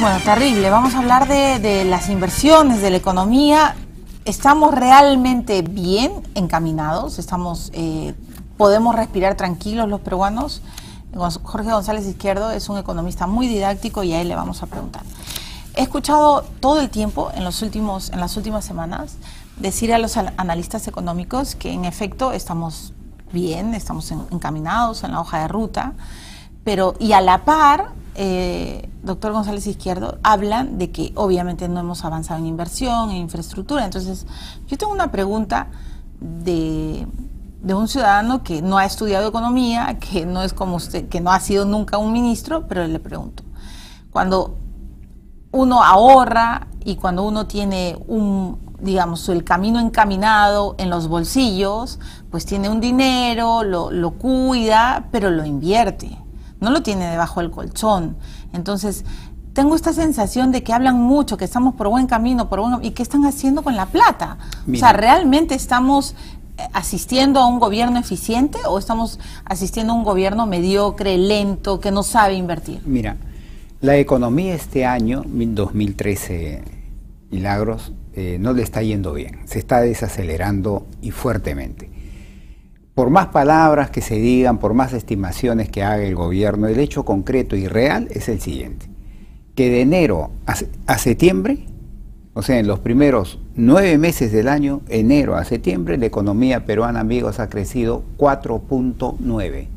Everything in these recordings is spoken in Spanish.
Bueno, terrible. Vamos a hablar de, de las inversiones, de la economía. Estamos realmente bien encaminados, estamos, eh, podemos respirar tranquilos los peruanos. Jorge González Izquierdo es un economista muy didáctico y a él le vamos a preguntar. He escuchado todo el tiempo en, los últimos, en las últimas semanas decir a los analistas económicos que en efecto estamos bien, estamos encaminados en la hoja de ruta, pero y a la par eh, doctor González Izquierdo, hablan de que obviamente no hemos avanzado en inversión, en infraestructura. Entonces, yo tengo una pregunta de, un ciudadano que no ha estudiado economía, que no es como usted, que no ha sido nunca un ministro, pero le pregunto, cuando uno ahorra y cuando uno tiene un, digamos, el camino encaminado en los bolsillos, pues tiene un dinero, lo, lo cuida, pero lo invierte no lo tiene debajo del colchón. Entonces, tengo esta sensación de que hablan mucho, que estamos por buen camino, por buen, y qué están haciendo con la plata. O sea, ¿realmente estamos eh, asistiendo a un gobierno eficiente o estamos asistiendo a un gobierno mediocre, lento, que no sabe invertir? Mira, la economía este año, 2013, Milagros, eh, no le está yendo bien, se está desacelerando y fuertemente por más palabras que se digan, por más estimaciones que haga el gobierno, el hecho concreto y real es el siguiente, que de enero a, septiembre, o sea, en los primeros nueve meses del año, enero a septiembre, la economía peruana, amigos, ha crecido 4.9.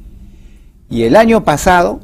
Y el año pasado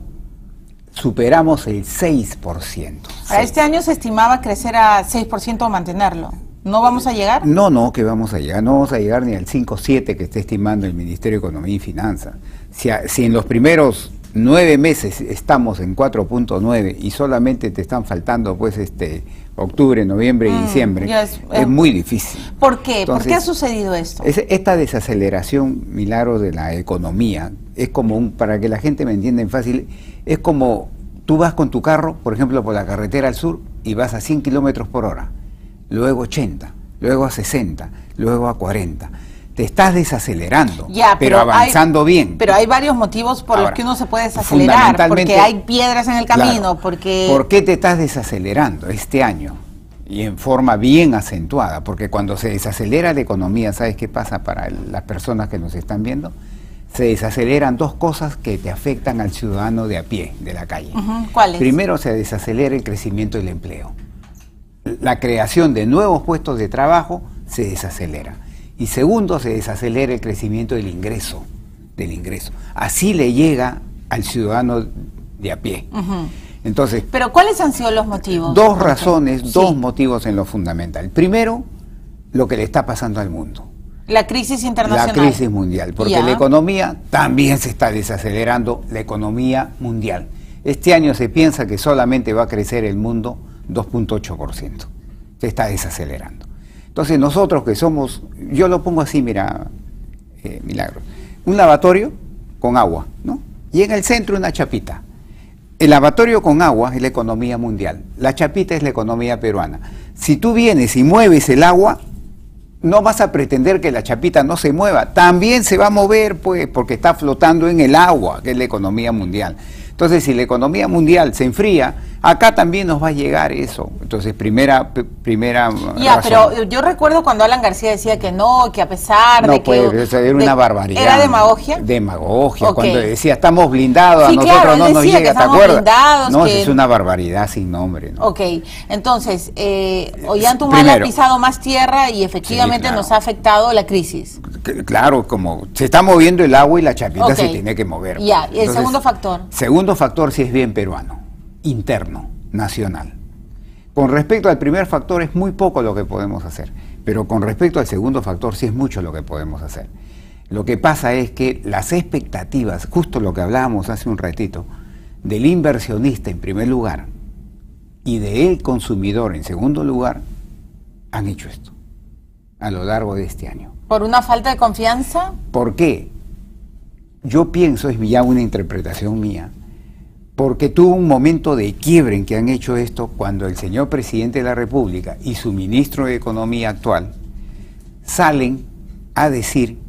superamos el 6%. A este año se estimaba crecer a 6% o mantenerlo. ¿No vamos a llegar? No, no, que vamos a llegar. No vamos a llegar ni al 5-7 que está estimando el Ministerio de Economía y Finanzas. Si, si en los primeros nueve meses estamos en 4.9 y solamente te están faltando pues este octubre, noviembre y mm, diciembre, es, muy difícil. ¿Por qué? ¿Por qué ha sucedido esto? esta desaceleración, milagro de la economía, es como un, para que la gente me entienda en fácil, es como tú vas con tu carro, por ejemplo, por la carretera al sur y vas a 100 kilómetros por hora luego 80, luego a 60, luego a 40. Te estás desacelerando, pero, avanzando bien. Pero hay varios motivos por los que uno se puede desacelerar, porque hay piedras en el camino, porque... ¿Por qué te estás desacelerando este año? Y en forma bien acentuada, porque cuando se desacelera la economía, ¿sabes qué pasa para las personas que nos están viendo? se desaceleran dos cosas que te afectan al ciudadano de a pie, de la calle. ¿Cuáles? Primero, se desacelera el crecimiento del empleo la creación de nuevos puestos de trabajo se desacelera. Y segundo, se desacelera el crecimiento del ingreso, del ingreso. Así le llega al ciudadano de a pie. Entonces, pero ¿cuáles han sido los motivos? Dos razones, dos motivos en lo fundamental. Primero, lo que le está pasando al mundo. La crisis internacional. La crisis mundial, porque la economía también se está desacelerando, la economía mundial. Este año se piensa que solamente va a crecer el mundo 2.8%. Se está desacelerando. Entonces nosotros que somos, yo lo pongo así, mira, eh, Milagro, un lavatorio con agua, ¿no? Y en el centro una chapita. El lavatorio con agua es la economía mundial, la chapita es la economía peruana. Si tú vienes y mueves el agua, no vas a pretender que la chapita no se mueva, también se va a mover, pues, porque está flotando en el agua, que es la economía mundial. Entonces, si la economía mundial se enfría, acá también nos va a llegar eso. Entonces, primera primera Ya, pero yo recuerdo cuando Alan García decía que no, que a pesar de que pues, era una barbaridad. ¿Era demagogia? Demagogia, cuando decía estamos blindados, a nosotros no nos llega, ¿te acuerdas? No, es una barbaridad sin nombre. ¿no? Ok, entonces, eh, Ollantumala ha pisado más tierra y efectivamente nos ha afectado la crisis. Claro, como se está moviendo el agua y la chapita se tiene que mover. Ya, ¿y el segundo factor? Segundo factor si es bien peruano, interno, nacional. Con respecto al primer factor es muy poco lo que podemos hacer, pero con respecto al segundo factor sí es mucho lo que podemos hacer. Lo que pasa es que las expectativas, justo lo que hablábamos hace un ratito, del inversionista en primer lugar y del consumidor en segundo lugar, han hecho esto a lo largo de este año. ¿Por una falta de confianza? ¿Por qué? Yo pienso, es ya una interpretación mía, porque tuvo un momento de quiebre en que han hecho esto cuando el señor presidente de la República y su ministro de Economía actual salen a decir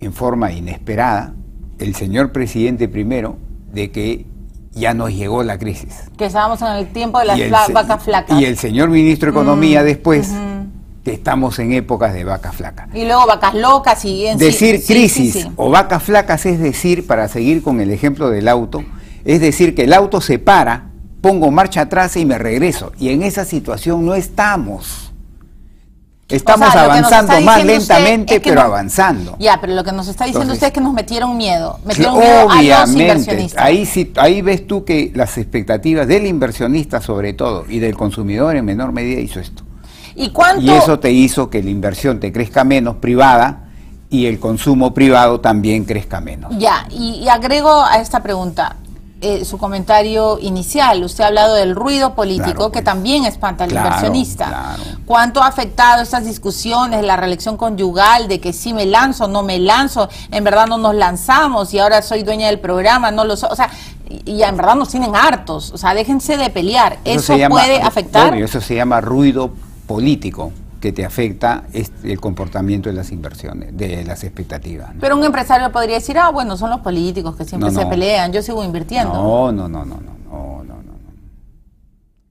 en forma inesperada, el señor presidente primero, de que ya nos llegó la crisis. Que estábamos en el tiempo de las vacas flacas. Y el señor ministro de Economía mm, después, que estamos en épocas de vacas flacas. Y luego vacas locas y... En decir crisis o vacas flacas es decir, para seguir con el ejemplo del auto, es decir que el auto se para, pongo marcha atrás y me regreso. Y en esa situación no estamos. Estamos avanzando más lentamente, pero avanzando. Ya, pero lo que nos está diciendo usted es que nos metieron miedo. Metieron miedo a los inversionistas. Ahí, sí, ahí ves tú que las expectativas del inversionista, sobre todo, y del consumidor en menor medida, hizo esto. ¿Y, cuánto? y eso te hizo que la inversión te crezca menos privada y el consumo privado también crezca menos. Ya, y agrego a esta pregunta. Eh, su comentario inicial. Usted ha hablado del ruido político que también espanta al inversionista. ¿Cuánto ha afectado estas discusiones, la reelección conyugal, de que si me lanzo, no me lanzo, en verdad no nos lanzamos y ahora soy dueña del programa, no lo soy? O sea, y en verdad nos tienen hartos. O sea, déjense de pelear. Eso, puede afectar. eso se llama ruido político que te afecta el comportamiento de las inversiones, de las expectativas. Pero un empresario podría decir, ah, bueno, son los políticos que siempre se pelean, yo sigo invirtiendo. No, no, no, no, no, no, no, no.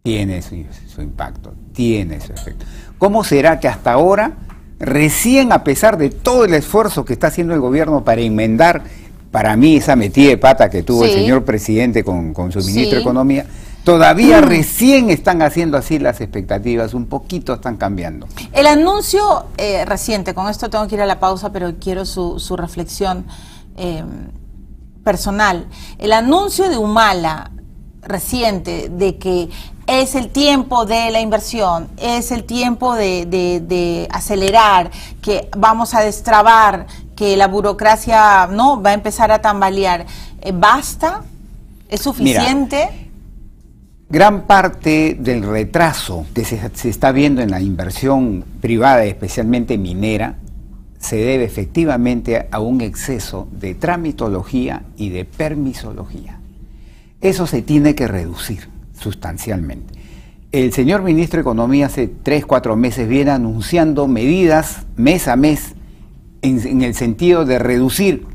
Tiene su, su impacto, tiene su efecto. ¿Cómo será que hasta ahora, recién a pesar de todo el esfuerzo que está haciendo el gobierno para enmendar, para mí esa metida de pata que tuvo el señor presidente con, su ministro de Economía, Todavía mm. recién están haciendo así las expectativas, un poquito están cambiando. El anuncio eh, reciente, con esto tengo que ir a la pausa, pero quiero su, reflexión em, personal. El anuncio de Humala reciente de que es el tiempo de la inversión, es el tiempo de, acelerar, que vamos a destrabar, que la burocracia no va a empezar a tambalear. Eh, ¿Basta? ¿Es suficiente? Gran parte del retraso que se, está viendo en la inversión privada, especialmente minera, se debe efectivamente a un exceso de tramitología y de permisología. Eso se tiene que reducir sustancialmente. El señor ministro de Economía hace tres, cuatro meses viene anunciando medidas mes a mes en el sentido de reducir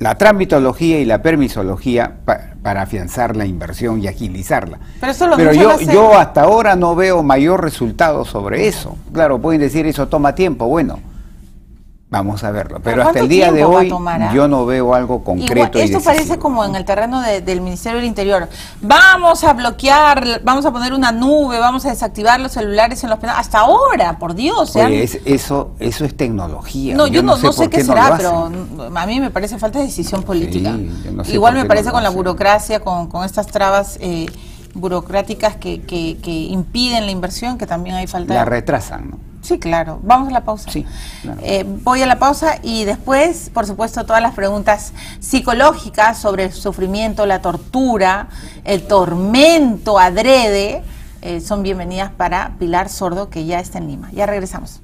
la tramitología y la permisología para afianzar la inversión y agilizarla. Pero, yo, yo hasta ahora no veo mayor resultado sobre eso. Claro, pueden decir eso toma tiempo, bueno, Vamos a verlo. Pero, hasta el día de hoy ah? yo no veo algo concreto. esto parece como en el terreno del Ministerio del Interior. Vamos a bloquear, vamos a poner una nube, vamos a desactivar los celulares en los penales. Hasta ahora, por Dios. eso, eso es tecnología. No, yo, no, sé, qué será, pero a mí me parece falta de decisión política. Igual me parece con la burocracia, con, con estas trabas. Eh, burocráticas que, que, que impiden la inversión, que también hay falta. La retrasan, ¿no? Sí, claro. Vamos a la pausa. Sí, eh, voy a la pausa y después, por supuesto, todas las preguntas psicológicas sobre el sufrimiento, la tortura, el tormento adrede, eh, son bienvenidas para Pilar Sordo, que ya está en Lima. Ya regresamos.